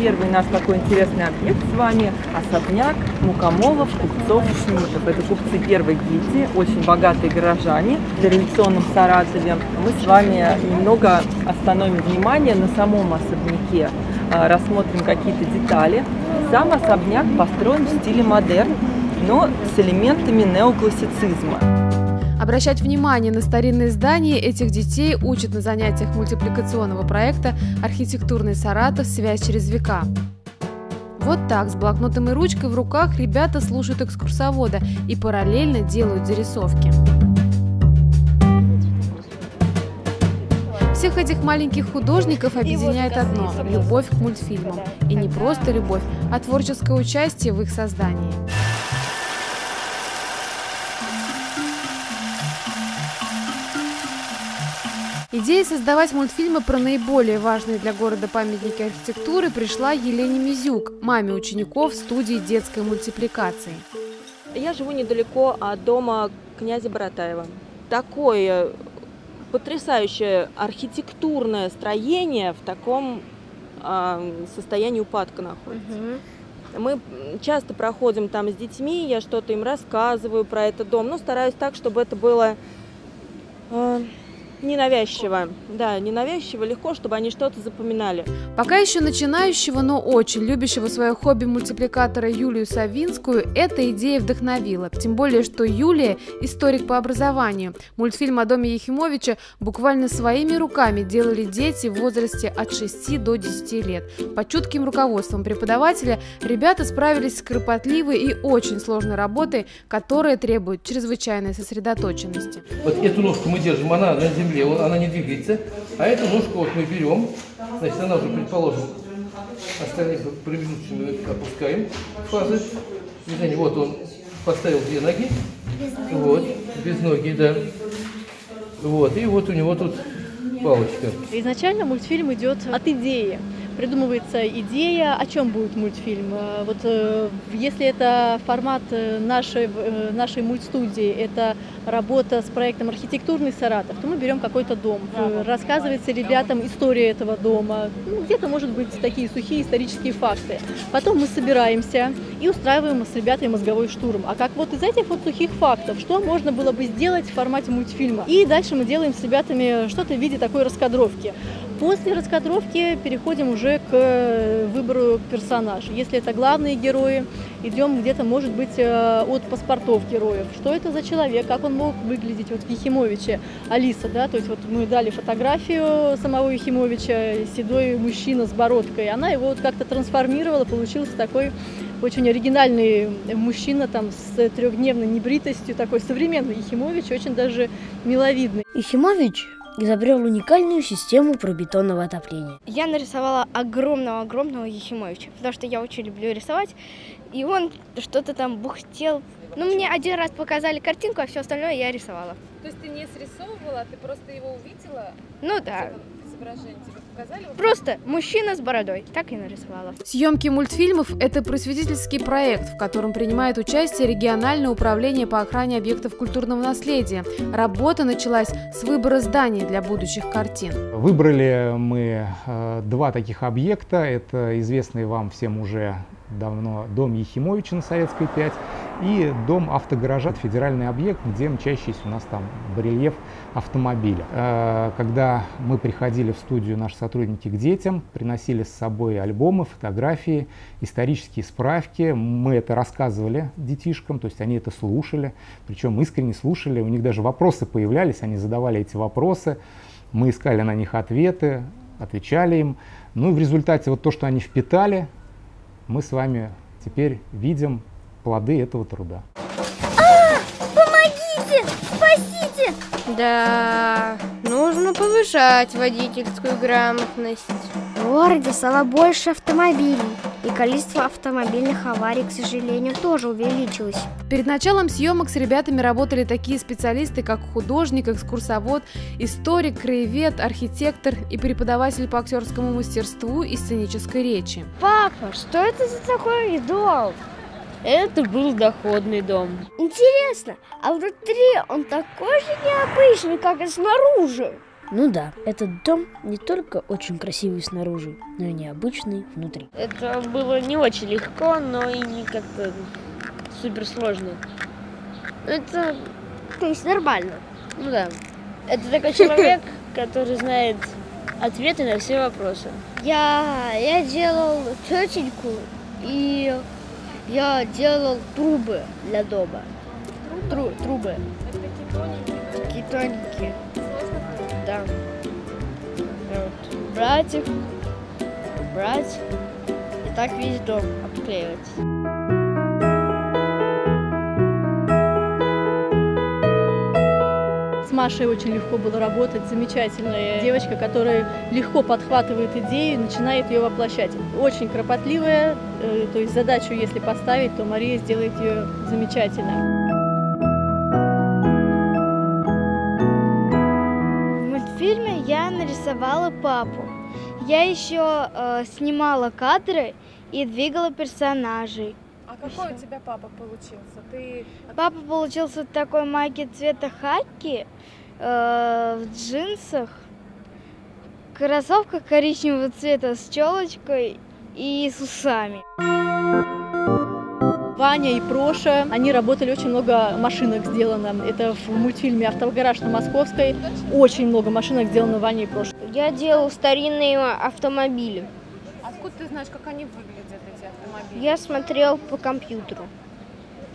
первый наш такой интересный объект с вами – особняк Мукомолов, купцов Шмидтов. Это купцы первой гильдии, очень богатые горожане в революционном Саратове. Мы с вами немного остановим внимание на самом особняке, а, рассмотрим какие-то детали. Сам особняк построен в стиле модерн, но с элементами неоклассицизма. Обращать внимание на старинные здания этих детей учат на занятиях мультипликационного проекта «Архитектурный Саратов. Связь через века». Вот так, с блокнотом и ручкой в руках ребята слушают экскурсовода и параллельно делают зарисовки. Всех этих маленьких художников объединяет одно – любовь к мультфильмам. И не просто любовь, а творческое участие в их создании. Идея создавать мультфильмы про наиболее важные для города памятники архитектуры пришла Елене Мизюк, маме учеников студии детской мультипликации. Я живу недалеко от дома князя Боротаева. Такое потрясающее архитектурное строение в таком э, состоянии упадка находится. Угу. Мы часто проходим там с детьми, я что-то им рассказываю про этот дом, но стараюсь так, чтобы это было э, ненавязчиво. Да, ненавязчиво, легко, чтобы они что-то запоминали. Пока еще начинающего, но очень любящего свое хобби мультипликатора Юлию Савинскую эта идея вдохновила. Тем более, что Юлия – историк по образованию. Мультфильм о доме Ехимовича буквально своими руками делали дети в возрасте от 6 до 10 лет. Под чутким руководством преподавателя ребята справились с кропотливой и очень сложной работой, которая требует чрезвычайной сосредоточенности. Вот эту ножку мы держим, она на земле земле, она не двигается. А эту ножку вот мы берем, значит, она уже, предположим, остальных промежуточными опускаем фазы. Движение, вот он поставил две ноги, вот, без ноги, да. Вот, и вот у него тут палочка. Изначально мультфильм идет от идеи придумывается идея, о чем будет мультфильм. Э, вот э, если это формат э, нашей, нашей мультстудии, это работа с проектом «Архитектурный Саратов», то мы берем какой-то дом, рассказывается ребятам история этого дома, ну, где-то, может быть, такие сухие исторические факты. Потом мы собираемся и устраиваем с ребятами мозговой штурм. А как вот из этих вот сухих фактов, что можно было бы сделать в формате мультфильма? И дальше мы делаем с ребятами что-то в виде такой раскадровки. После раскадровки переходим уже к э, выбору персонажа. Если это главные герои, идем где-то, может быть, э, от паспортов героев. Что это за человек, как он мог выглядеть вот в Ехимовиче, Алиса, да, то есть вот мы дали фотографию самого Ехимовича, седой мужчина с бородкой, она его вот как-то трансформировала, получился такой очень оригинальный мужчина там с трехдневной небритостью, такой современный Ехимович, очень даже миловидный. Ехимович изобрел уникальную систему пробетонного отопления. Я нарисовала огромного-огромного Ехимовича, потому что я очень люблю рисовать, и он что-то там бухтел. Ну, мне один раз показали картинку, а все остальное я рисовала. То есть ты не срисовывала, ты просто его увидела? Ну да. Изображение показали? Просто мужчина с бородой. Так и нарисовала. Съемки мультфильмов – это просветительский проект, в котором принимает участие региональное управление по охране объектов культурного наследия. Работа началась с выбора зданий для будущих картин. Выбрали мы э, два таких объекта. Это известный вам всем уже давно дом Ехимовича на Советской 5 и дом автогаража, федеральный объект, где мчащийся у нас там барельеф автомобиля. Э, когда мы приходили в студию, наши сотрудники к детям, приносили с собой альбомы, фотографии, исторические справки, мы это рассказывали детишкам, то есть они это слушали, причем искренне слушали, у них даже вопросы появлялись, они задавали эти вопросы, мы искали на них ответы, отвечали им. Ну и в результате вот то, что они впитали, мы с вами теперь видим плоды этого труда. А, помогите, спасите! Да, нужно повышать водительскую грамотность. В городе стало больше автомобилей, и количество автомобильных аварий, к сожалению, тоже увеличилось. Перед началом съемок с ребятами работали такие специалисты, как художник, экскурсовод, историк, краевед, архитектор и преподаватель по актерскому мастерству и сценической речи. Папа, что это за такой дом? Это был доходный дом. Интересно, а внутри он такой же необычный, как и снаружи? Ну да, этот дом не только очень красивый снаружи, но и необычный внутри. Это было не очень легко, но и не как-то супер сложно. Это, То есть нормально. ну да, это такой человек, который знает ответы на все вопросы. Я, я делал тетеньку и я делал трубы для дома. Тру- трубы. Такие тоненькие. Да. Вот. Брать их, брать и так весь дом обклеивать. Машей очень легко было работать, замечательная девочка, которая легко подхватывает идею начинает ее воплощать. Очень кропотливая, э, то есть задачу, если поставить, то Мария сделает ее замечательно. В мультфильме я нарисовала папу. Я еще э, снимала кадры и двигала персонажей. А какой у тебя папа получился? Ты Папа получился такой майки цвета хаки, э, в джинсах, кроссовка коричневого цвета с челочкой и с усами. Ваня и Проша, они работали, очень много машинок сделано. Это в мультфильме «Автогараж» на Московской. Очень много машинок сделано Ваней и Прошей. Я делал старинные автомобили. откуда ты знаешь, как они выглядят? Я смотрел по компьютеру.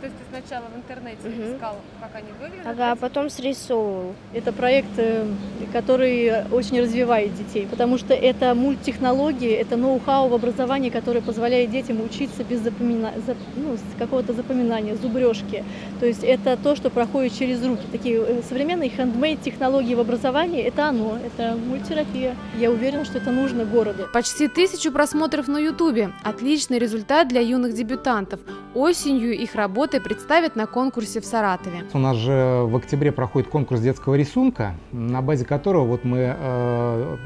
То есть ты сначала в интернете Мгм. искал, как они выглядят? Ага, а потом срисовывал. Это проект, э, который очень развивает детей, потому что это мульттехнологии, это ноу-хау в образовании, которое позволяет детям учиться без запомина... зап- ну, какого-то запоминания, зубрежки. То есть это то, что проходит через руки. Такие э, современные хендмейд технологии в образовании, это оно, это мульттерапия. Я уверена, что это нужно городу. Почти тысячу просмотров на Ютубе. Отличный результат для юных дебютантов. Осенью их работы представят на конкурсе в Саратове. У нас же в октябре проходит конкурс детского рисунка, на базе которого вот мы э,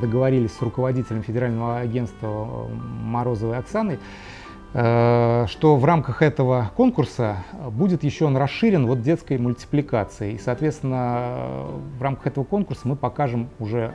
договорились с руководителем федерального агентства э, Морозовой Оксаной, э, что в рамках этого конкурса будет еще он расширен вот детской мультипликацией. И, соответственно, в рамках этого конкурса мы покажем уже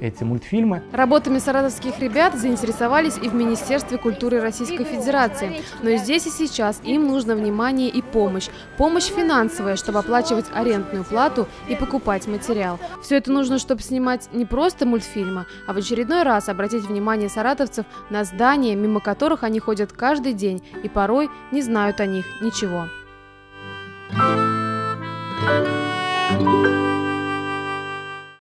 эти мультфильмы. Работами саратовских ребят заинтересовались и в Министерстве культуры Российской Федерации. Но здесь и сейчас им нужно внимание и помощь. Помощь финансовая, чтобы оплачивать арендную плату и покупать материал. Все это нужно, чтобы снимать не просто мультфильмы, а в очередной раз обратить внимание саратовцев на здания, мимо которых они ходят каждый день и порой не знают о них ничего. Thank